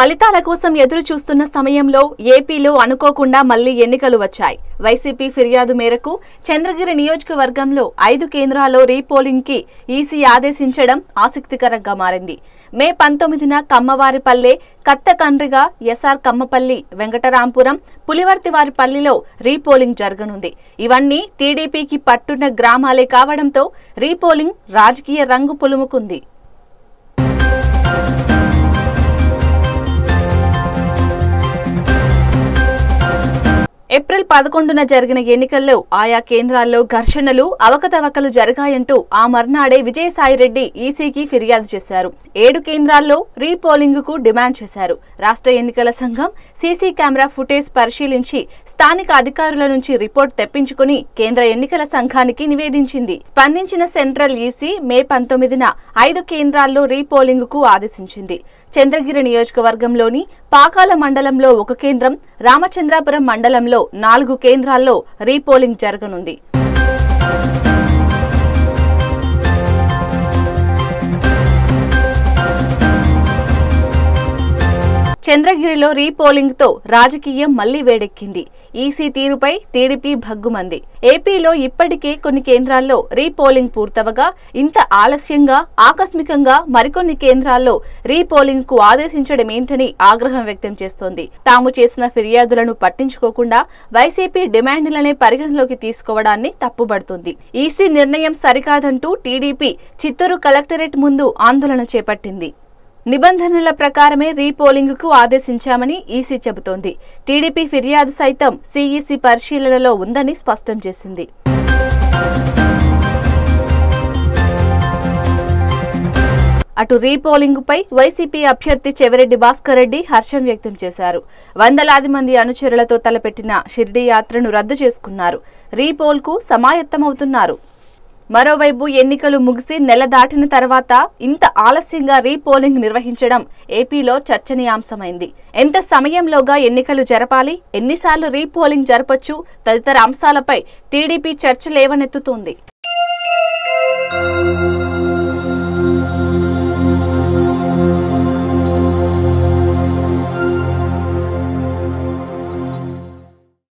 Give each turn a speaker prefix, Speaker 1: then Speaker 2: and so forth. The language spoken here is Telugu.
Speaker 1: ఫలితాల కోసం ఎదురు చూస్తున్న సమయంలో ఏపీలో అనుకోకుండా మళ్ళీ ఎన్నికలు వచ్చాయి. వైసీపీ ఫిర్యాదు మేరకు చంద్రగిరి నియోజకవర్గంలో ఐదు కేంద్రాల్లో రీపోలింగ్కి ఈసీ ఆదేశించడం ఆసక్తికరంగా మారింది. మే పంతొమ్మిదిన కమ్మవారిపల్లె కత్తకండ్రిగా ఎస్ఆర్ కమ్మపల్లి వెంకటరాంపురం పులివర్తివారిపల్లిలో రీపోలింగ్ జరగనుంది. ఇవన్నీ టీడీపీకి పట్టున్న గ్రామాలే కావడంతో రీపోలింగ్ రాజకీయ రంగు పులుముకుంది. పదకొండున జరిగిన ఎన్నికల్లో ఆయా కేంద్రాల్లో ఘర్షణలు అవకతవకలు జరిగాయంటూ ఆ మర్నాడే విజయసాయిరెడ్డి ఈసీకి ఫిర్యాదు చేశారు. ఏడు కేంద్రాల్లో రీపోలింగ్కు డిమాండ్ చేశారు. రాష్ట్ర ఎన్నికల సంఘం సీసీ కెమెరా ఫుటేజ్ పరిశీలించి స్థానిక అధికారుల నుంచి రిపోర్ట్ తెప్పించుకుని కేంద్ర ఎన్నికల సంఘానికి నివేదించింది. స్పందించిన సెంట్రల్ ఈసీ మే పంతొమ్మిదిన ఐదు కేంద్రాల్లో రీపోలింగ్కు ఆదేశించింది. చంద్రగిరి నియోజకవర్గంలోని పాకాల మండలంలో ఒక కేంద్రం రామచంద్రాపురం మండలంలో నాలుగు కేంద్రాల్లో రీపోలింగ్ జరగనుంది. చంద్రగిరిలో రీపోలింగ్తో రాజకీయం మళ్ళీ వేడెక్కింది. ఈసీ తీరుపై టీడీపీ భగ్గుమంది. ఏపీలో ఇప్పటికే కొన్ని కేంద్రాల్లో రీపోలింగ్ పూర్తవగా ఇంత ఆలస్యంగా ఆకస్మికంగా మరికొన్ని కేంద్రాల్లో రీపోలింగ్కు ఆదేశించడమేంటని ఆగ్రహం వ్యక్తం చేస్తోంది. తాము చేసిన ఫిర్యాదులను పట్టించుకోకుండా వైసీపీ డిమాండ్లనే పరిగణలోకి తీసుకోవడాన్ని తప్పుబడుతుంది. ఈసీ నిర్ణయం సరికాదంటూ టీడీపీ చిత్తూరు కలెక్టరేట్ ముందు ఆందోళన చేపట్టింది. నిబంధనల ప్రకారమే రీపోలింగ్కు ఆదేశించామని ఈసీ చెబుతోంది. టీడీపీ ఫిర్యాదు సైతం సీఈసీ పరిశీలనలో ఉందని స్పష్టం చేసింది. అటు రీపోలింగ్పై వైసీపీ అభ్యర్థి చెవిరెడ్డి భాస్కర్ రెడ్డి హర్షం వ్యక్తం చేశారు. వందలాది మంది అనుచరులతో తలపెట్టిన షిర్డీ యాత్రను రద్దు చేసుకున్నారు. రీపోల్కు సమాయత్తమవుతున్నారు. మరోవైపు ఎన్నికలు ముగిసి నెల దాటిన తర్వాత ఇంత ఆలస్యంగా రీపోలింగ్ నిర్వహించడం ఏపీలో చర్చనీయాంశమైంది. ఎంత సమయంలోగా ఎన్నికలు జరపాలి? ఎన్నిసార్లు రీపోలింగ్ జరపొచ్చు? తదితర అంశాలపై టీడీపీ చర్చ లేవనెత్తుతోంది.